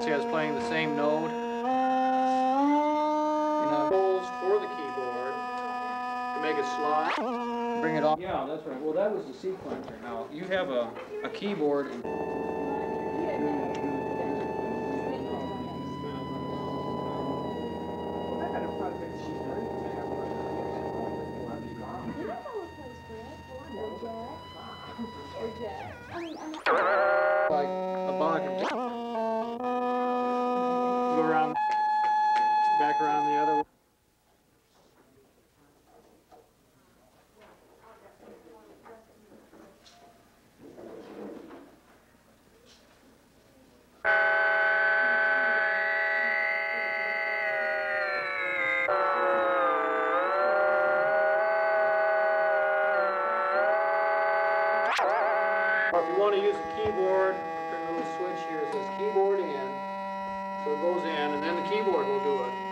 See, I was playing the same note. You know, holes for the keyboard to make it slide. Bring it off. Yeah, that's right. Well, that was the sequencer. Now, you have a, a keyboard. Go around, back around the other. If you want to use the keyboard, turn a keyboard, and the keyboard will do it.